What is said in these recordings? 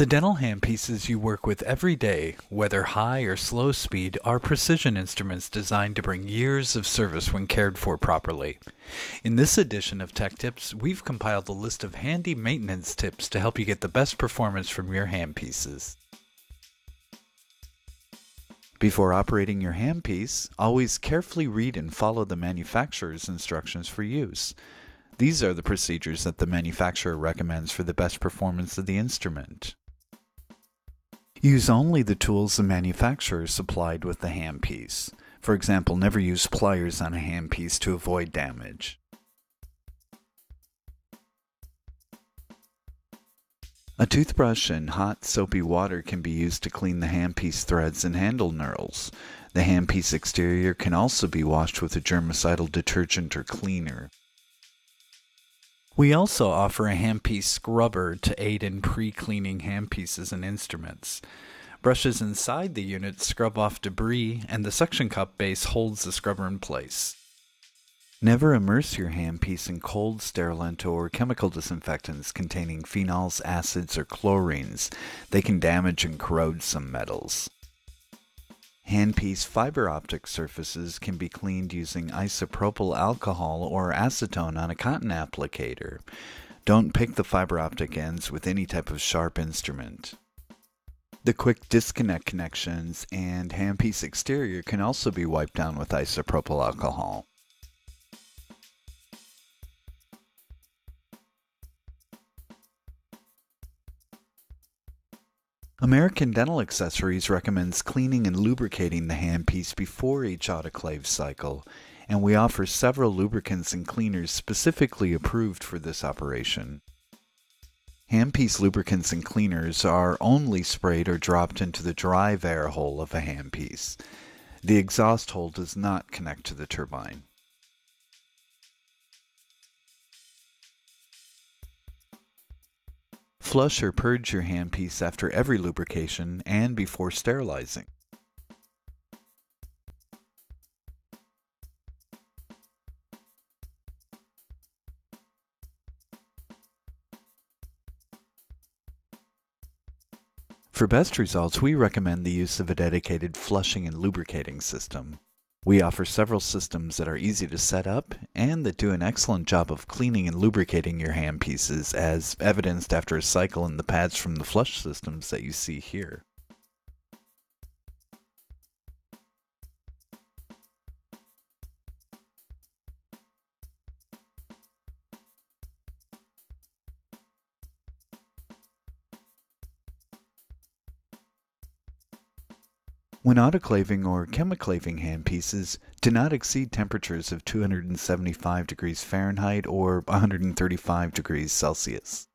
The dental handpieces you work with every day, whether high or slow speed, are precision instruments designed to bring years of service when cared for properly. In this edition of Tech Tips, we've compiled a list of handy maintenance tips to help you get the best performance from your handpieces. Before operating your handpiece, always carefully read and follow the manufacturer's instructions for use. These are the procedures that the manufacturer recommends for the best performance of the instrument. Use only the tools the manufacturer supplied with the handpiece. For example, never use pliers on a handpiece to avoid damage. A toothbrush and hot soapy water can be used to clean the handpiece threads and handle knurls. The handpiece exterior can also be washed with a germicidal detergent or cleaner. We also offer a handpiece scrubber to aid in pre-cleaning handpieces and instruments. Brushes inside the unit scrub off debris, and the suction cup base holds the scrubber in place. Never immerse your handpiece in cold sterilant or chemical disinfectants containing phenols, acids, or chlorines. They can damage and corrode some metals. Handpiece fiber optic surfaces can be cleaned using isopropyl alcohol or acetone on a cotton applicator. Don't pick the fiber optic ends with any type of sharp instrument. The quick disconnect connections and handpiece exterior can also be wiped down with isopropyl alcohol. American Dental Accessories recommends cleaning and lubricating the handpiece before each autoclave cycle, and we offer several lubricants and cleaners specifically approved for this operation. Handpiece lubricants and cleaners are only sprayed or dropped into the drive air hole of a handpiece. The exhaust hole does not connect to the turbine. Flush or purge your handpiece after every lubrication and before sterilizing. For best results, we recommend the use of a dedicated flushing and lubricating system. We offer several systems that are easy to set up and that do an excellent job of cleaning and lubricating your handpieces as evidenced after a cycle in the pads from the flush systems that you see here. When autoclaving or chemiclaving handpieces, do not exceed temperatures of 275 degrees Fahrenheit or 135 degrees Celsius.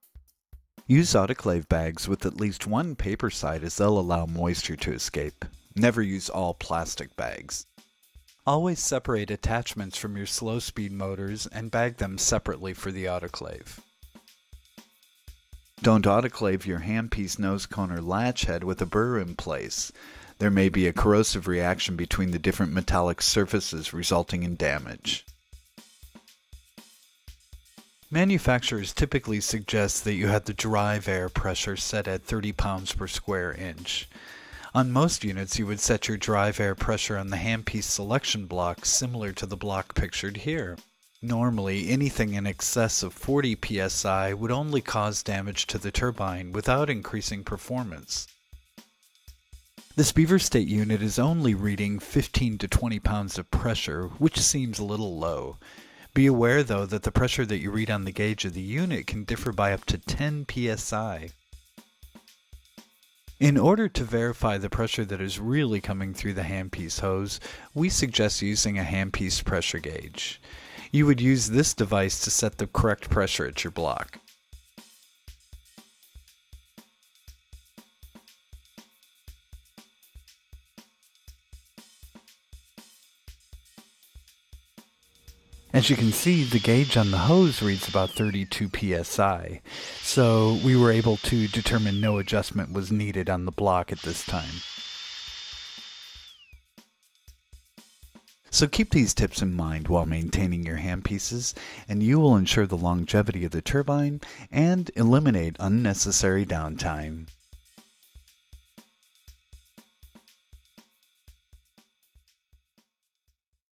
Use autoclave bags with at least one paper side as they'll allow moisture to escape. Never use all plastic bags. Always separate attachments from your slow speed motors and bag them separately for the autoclave. Don't autoclave your handpiece nose cone or latch head with a burr in place there may be a corrosive reaction between the different metallic surfaces resulting in damage. Manufacturers typically suggest that you have the drive air pressure set at 30 pounds per square inch. On most units, you would set your drive air pressure on the handpiece selection block similar to the block pictured here. Normally, anything in excess of 40 psi would only cause damage to the turbine without increasing performance. This Beaver State unit is only reading 15 to 20 pounds of pressure, which seems a little low. Be aware though that the pressure that you read on the gauge of the unit can differ by up to 10 psi. In order to verify the pressure that is really coming through the handpiece hose, we suggest using a handpiece pressure gauge. You would use this device to set the correct pressure at your block. As you can see, the gauge on the hose reads about 32 psi, so we were able to determine no adjustment was needed on the block at this time. So keep these tips in mind while maintaining your handpieces, and you will ensure the longevity of the turbine and eliminate unnecessary downtime.